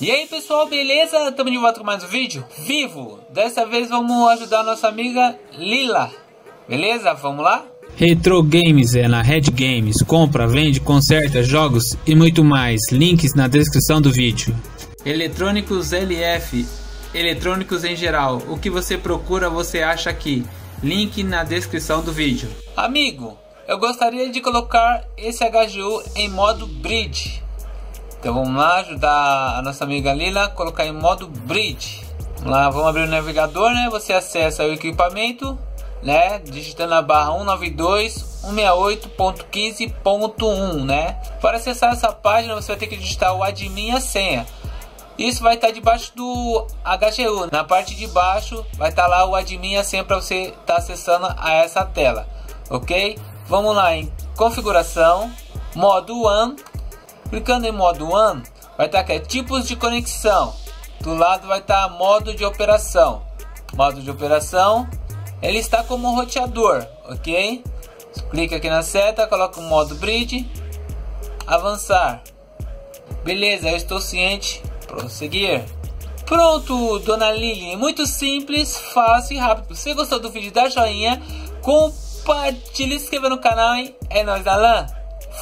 E aí pessoal, beleza? Estamos de volta com mais um vídeo vivo. Dessa vez vamos ajudar nossa amiga Lila. Beleza? Vamos lá? Retro Games é na Red Games. Compra, vende, conserta jogos e muito mais. Links na descrição do vídeo. Eletrônicos LF. Eletrônicos em geral. O que você procura você acha aqui. Link na descrição do vídeo. Amigo, eu gostaria de colocar esse HGU em modo bridge. Então vamos lá ajudar a nossa amiga Lila a colocar em modo bridge. Vamos lá, vamos abrir o navegador, né? Você acessa o equipamento, né? Digitando a barra 192.168.15.1, né? Para acessar essa página você vai ter que digitar o admin e a senha. Isso vai estar debaixo do HGU. Na parte de baixo vai estar lá o admin e a senha para você estar acessando a essa tela, ok? Vamos lá em configuração, modo WAN Clicando em modo One, vai estar aqui tipos de conexão. Do lado vai estar modo de operação. Modo de operação, ele está como roteador, ok? Clica aqui na seta, coloca o modo bridge, avançar. Beleza, eu estou ciente. Prosseguir. Pronto, dona Lili, muito simples, fácil e rápido. Se gostou do vídeo, dá joinha, compartilhe e se inscreva no canal, hein? É nóis, Alan.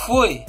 Fui!